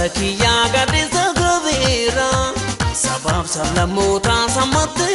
Bara kiyyaa gadhiisa gabeera. Sabaaf sablammootaa sammatti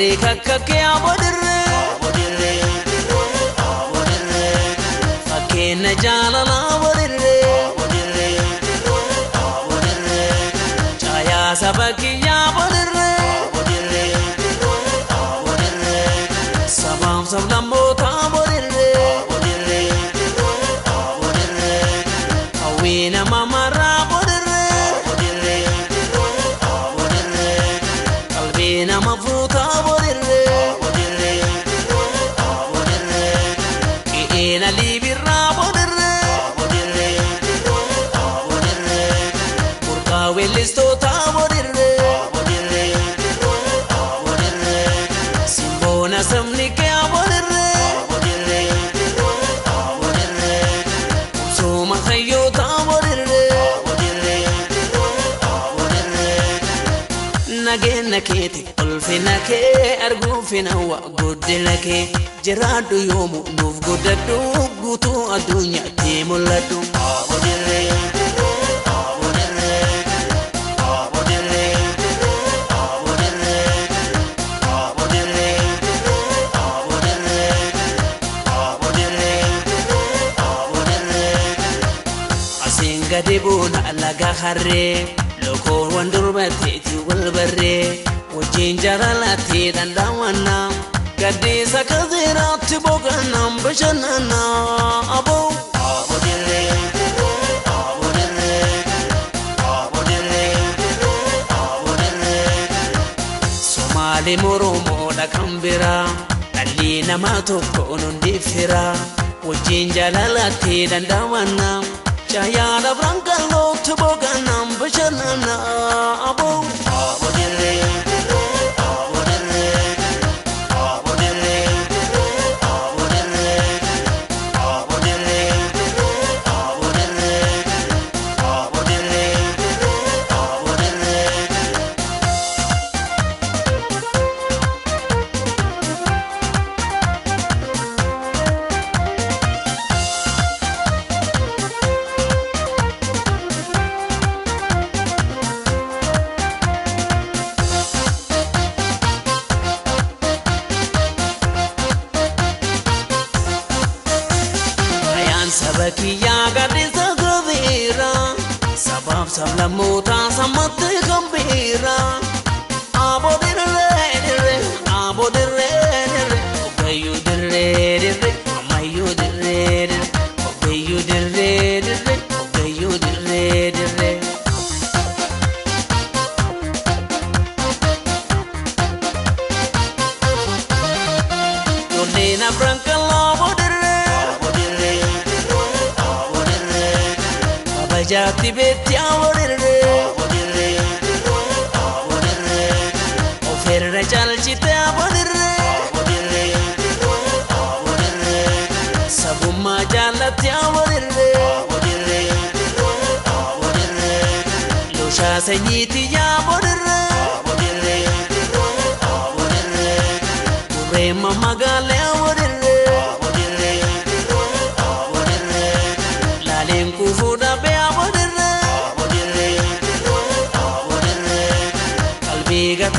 dirree kakkakkee aboo dirree fakkeenya jaalala aboo dirree caayaa saba kee. nageenya keeti ulfina kee arguufina waa guddina kee jiraadhu yoomu nuuf guddadhu guutuu addunyaa deemu ladhu. gadi buuna laga harree lokoowwan durbateetii wal barree wajjin jaalalatti dhandhamanna gaddiisa kasiraatti boqonnaan bashannana aboo. Maalim Oromoodha kan biraa dhalli namaa tokkoon hundifira wajjin jaalalaatti danda'amanna. Cahaya da berangkal nuk tebogan nam becerna na abou sablamoota sammatti kan beera aboo dirree dirree aboo dirree dirree obbeeyyuu dirree dirree ammayyuu dirree dirree obbeeyyuu dirree dirree obbeeyyuu dirree dirree. Yonneen jaati beetti awoorree ofeerra caalchite awoorree sabummaa jaalatti awoorree looshaa sanyiiti yaaboorree.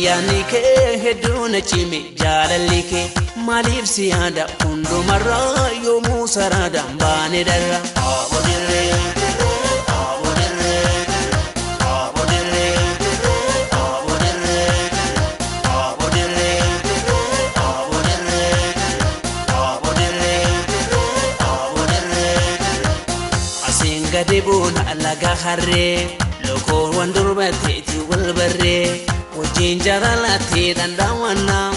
ayyaanni kee hedduun cime jaalalli kee maaliif si yaada hundumarraa yoomuu saraada baane dharra. Asiin gadi bu'uun alagaa harree lookoo waan durbaatti itti wal wajjin jaalalatti danda'annaa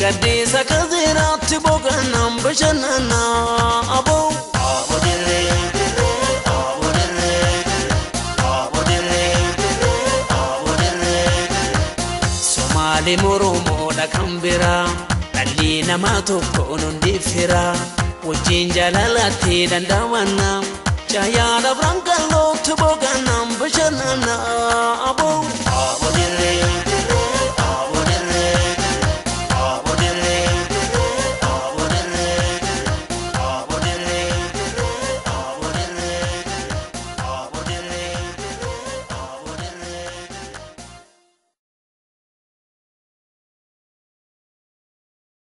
gaddeessa kan jiraatti boqonnaan bashannanaa aboo. Maalim Oromoodha kan biraa dhalli namaa tokkoon hundifira wajjin jaalalatti danda'annaa caayaa labraan